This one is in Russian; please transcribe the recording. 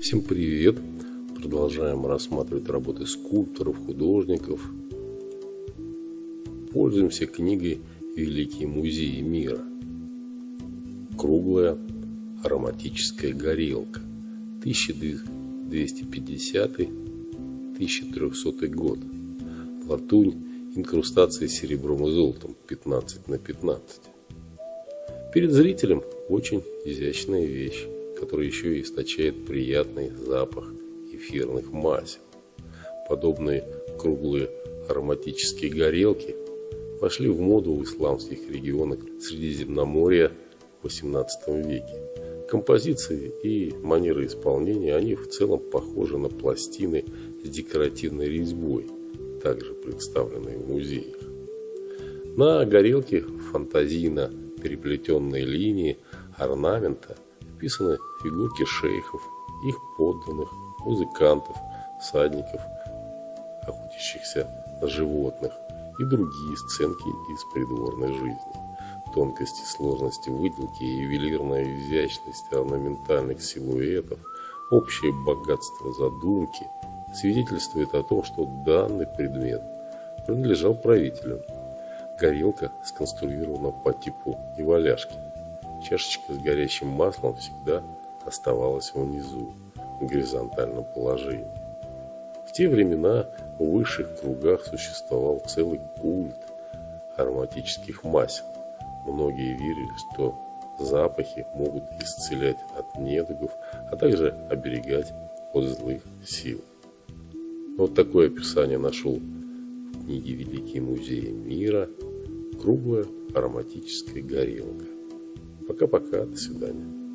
Всем привет! Продолжаем рассматривать работы скульпторов, художников. Пользуемся книгой «Великие музеи мира». Круглая ароматическая горелка. 1250-1300 год. Латунь, инкрустация серебром и золотом 15 на 15. Перед зрителем очень изящная вещь который еще и источает приятный запах эфирных масел. Подобные круглые ароматические горелки вошли в моду в исламских регионах Средиземноморья в XVIII веке. Композиции и манеры исполнения они в целом похожи на пластины с декоративной резьбой, также представленные в музеях. На горелке фантазийно переплетенные линии орнамента – вписаны фигурки шейхов, их подданных, музыкантов, всадников, охотящихся на животных и другие сценки из придворной жизни. Тонкости, сложности выделки и ювелирная изящность орнаментальных силуэтов, общее богатство задумки свидетельствует о том, что данный предмет принадлежал правителю. Горелка сконструирована по типу неваляшки – Чашечка с горячим маслом всегда оставалась внизу, в горизонтальном положении. В те времена в высших кругах существовал целый культ ароматических масел. Многие верили, что запахи могут исцелять от недугов, а также оберегать от злых сил. Вот такое описание нашел в книге «Великие музеи мира» круглая ароматическая горелка. Пока-пока, до свидания.